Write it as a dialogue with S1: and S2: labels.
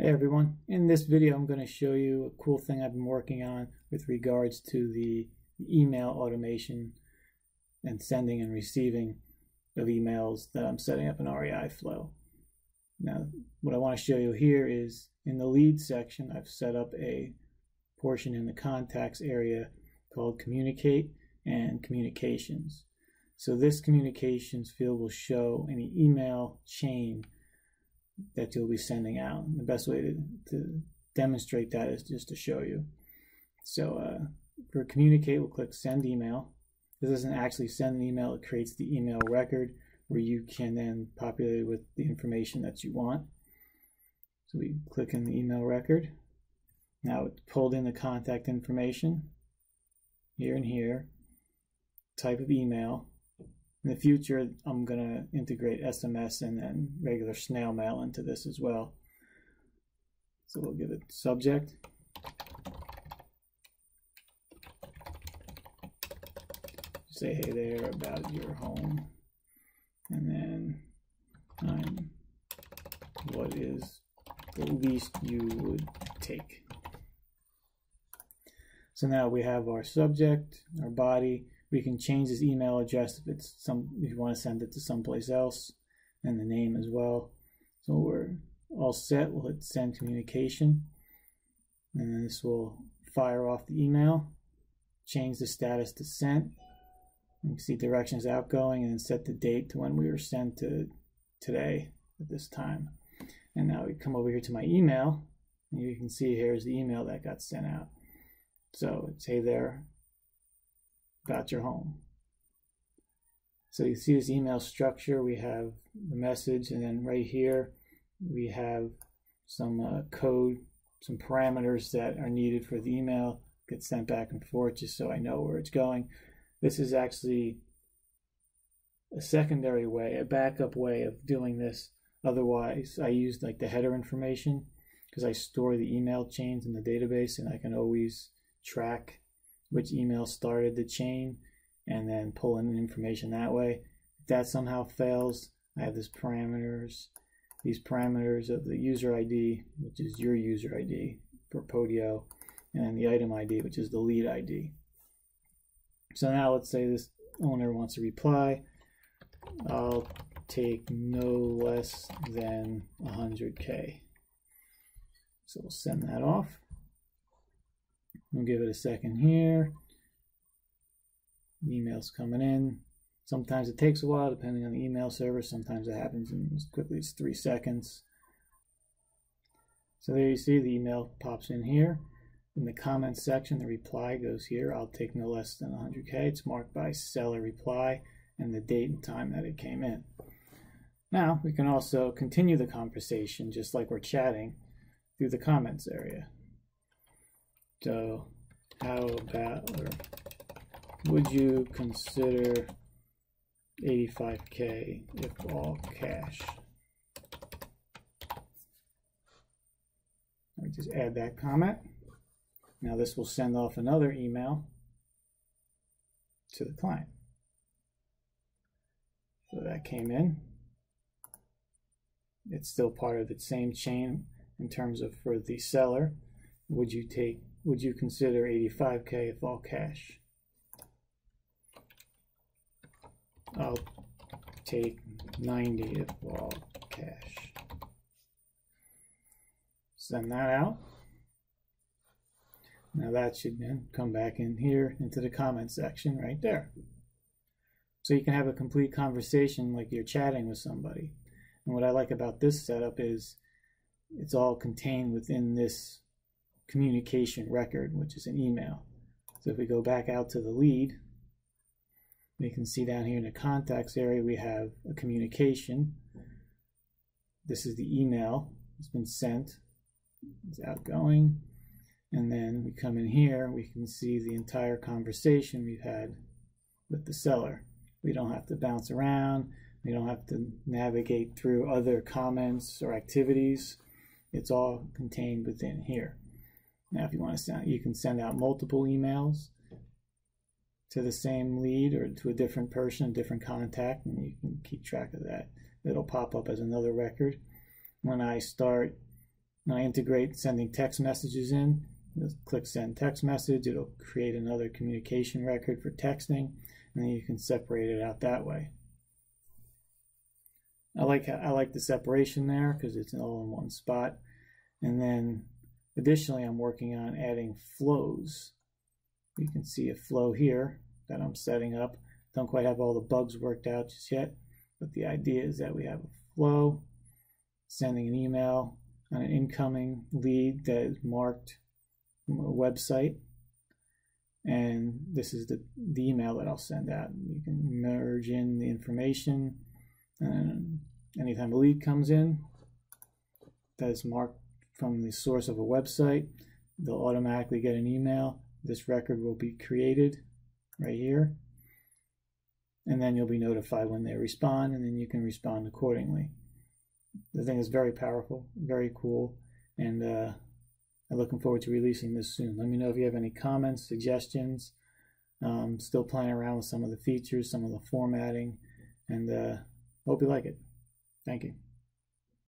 S1: Hey everyone, in this video I'm going to show you a cool thing I've been working on with regards to the email automation and sending and receiving of emails that I'm setting up in REI Flow. Now what I want to show you here is in the lead section I've set up a portion in the contacts area called communicate and communications. So this communications field will show any email chain that you'll be sending out. And the best way to, to demonstrate that is just to show you. So uh, for communicate, we'll click send email. This doesn't actually send an email, it creates the email record where you can then populate it with the information that you want. So we click in the email record. Now it pulled in the contact information here and here, type of email, in the future, I'm going to integrate SMS and then regular snail mail into this as well. So we'll give it subject. Say hey there about your home. And then time, what is the least you would take. So now we have our subject, our body, we can change this email address if it's some if you want to send it to someplace else and the name as well. So we're all set. We'll hit send communication and this will fire off the email, change the status to sent. You can see directions outgoing and set the date to when we were sent to today at this time. And now we come over here to my email and you can see here's the email that got sent out. So it's hey there, about your home. So you see this email structure, we have the message, and then right here we have some uh, code, some parameters that are needed for the email, get sent back and forth just so I know where it's going. This is actually a secondary way, a backup way of doing this. Otherwise, I use like the header information because I store the email chains in the database and I can always track which mm-hmm. email started the chain and then pull in information that way. If that somehow fails, I have these parameters, these parameters of the user ID, which is your user ID for Podio, and then the item ID, which is the lead ID. So now let's say this owner wants to reply. I'll take no less than 100K. So we'll send that off. We'll give it a second here. Email's coming in. Sometimes it takes a while depending on the email server. Sometimes it happens in as quickly as three seconds. So there you see the email pops in here. In the comments section, the reply goes here. I'll take no less than 100K. It's marked by seller reply and the date and time that it came in. Now we can also continue the conversation just like we're chatting through the comments area. So how about, or would you consider 85K if all cash? Let me just add that comment. Now this will send off another email to the client. So that came in. It's still part of the same chain in terms of for the seller. Would you take would you consider 85K if all cash? I'll take 90 if all cash. Send that out. Now that should then come back in here into the comment section right there. So you can have a complete conversation like you're chatting with somebody. And what I like about this setup is it's all contained within this communication record, which is an email. So if we go back out to the lead, we can see down here in the contacts area, we have a communication. This is the email. It's been sent. It's outgoing. And then we come in here, we can see the entire conversation we've had with the seller. We don't have to bounce around. We don't have to navigate through other comments or activities. It's all contained within here. Now, if you want to send, you can send out multiple emails to the same lead or to a different person, a different contact, and you can keep track of that. It'll pop up as another record. When I start When I integrate sending text messages in, just click send text message. It'll create another communication record for texting, and then you can separate it out that way. I like I like the separation there because it's all in one spot. And then additionally, I'm working on adding flows. You can see a flow here that I'm setting up. Don't quite have all the bugs worked out just yet, but the idea is that we have a flow sending an email on an incoming lead that is marked from a website. And this is the, the email that I'll send out. You can merge in the information. And anytime a lead comes in that is marked from the source of a website, they'll automatically get an email. This record will be created right here. And then you'll be notified when they respond, and then you can respond accordingly. The thing is very powerful, very cool, and uh, I'm looking forward to releasing this soon. Let me know if you have any comments, suggestions. Um, still playing around with some of the features, some of the formatting, and uh, hope you like it. Thank you.